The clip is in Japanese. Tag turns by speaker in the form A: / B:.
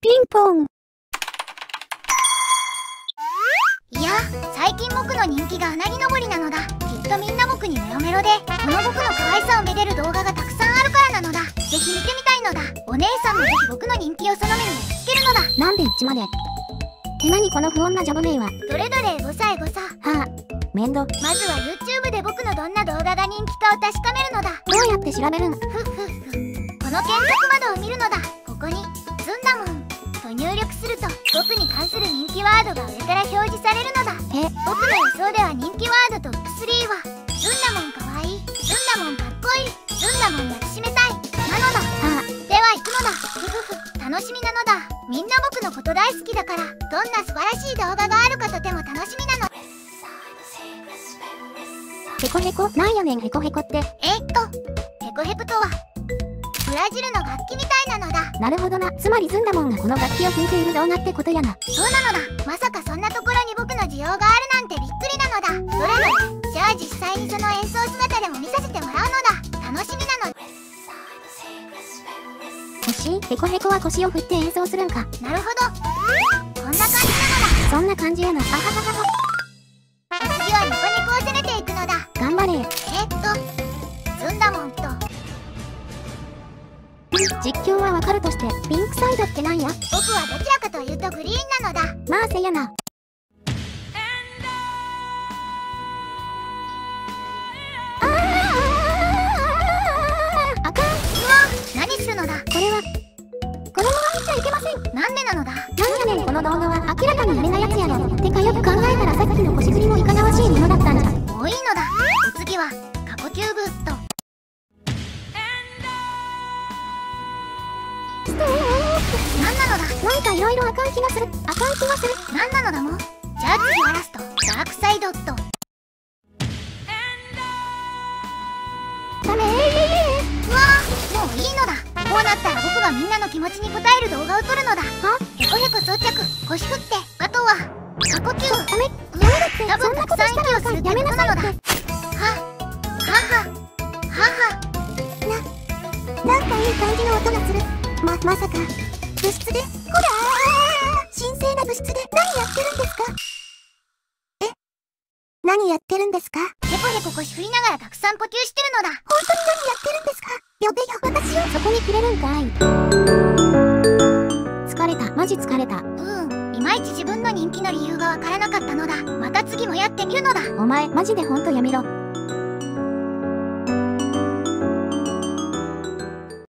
A: ピンポン。
B: いや最近僕の人気がうなぎ登りなのだ。きっとみんな僕にメロメロでこの僕の可愛さをめでる動画がたくさんあるからなのだ。ぜひ見てみたいのだ。お姉さんもぜひ僕の人気をその目に焼き付けるのだ。
A: なんでうちまでって何この不穏なジャブ名は？
B: どれどれ5歳5歳。
A: はあ面倒
B: まずは YouTube で僕のどんな動画が人気かを確かめるのだ。
A: どうやって調べるん？
B: ふっふっふ。この検索窓を見るのだードが上から表示されるのだ。
A: え？
B: 僕の予想では人気ワードトップ3は「ずんだもんかわいい」「ずんだもんかっこいい」「ずんだもん抱きしめたい」なのだ。
A: は
B: では行くのだ。ふふふ楽しみなのだ。みんな僕のこと大好きだからどんな素晴らしい動画があるかとても楽しみなの。
A: あヘコヘコ？なんやねんヘコヘコって。
B: えーっとヘコヘプとはブラジルの楽器みたいなのだ。
A: なるほどな。つまりずんだもんがこの楽器を弾いている動画ってことやな。
B: そうなのだ。まさかそんなところに僕の需要があるなんてびっくりなのだ。どれどれじゃあ実際にその演奏姿でも見させてもらうのだ。楽しみなの。
A: 腰ヘコヘコは腰を振って演奏するんか。
B: なるほど。こんな感じなのだ。
A: そんな感じやな。あはははは実況はわかるとしてピンクサイドってなんや？
B: 僕はどちらかというとグリーンなのだ。
A: まあせやな。あかん
B: うわ何するのだ
A: これは子供が見ちゃいけません
B: なんでなのだ
A: なんやねんこの動画は明らかにあれなやつやろてかよく考えたらさっきの腰振りもいかがわしいものだったんじゃ
B: もういいのだお次は過呼吸ブな
A: んかいろいろあかん気がする。あかん気がする。
B: 何なのだもん。じゃあ次はラスト。ダークサイドット
A: ダメ。
B: わーもういいのだ。こうなったら僕がみんなの気持ちに応える動画を撮るのだ。
A: は
B: ヘコヘコ装着。腰振って。あとは過呼吸
A: ダメ。
B: うわ
A: って。んな
B: ははははは。
A: なんかいい感じの音がする。ままさか物質で。ほらー神聖な物質で何やってるんですか？え？何やってるんですか？
B: ヘコヘコ腰振りながらたくさん呼吸してるのだ。
A: 本当に何やってるんですか？呼べよ私をそこにくれるんかい。疲れた。マジ疲れた。
B: うん。いまいち自分の人気の理由がわからなかったのだ。また次もやってみるのだ。
A: お前マジでほんとやめろ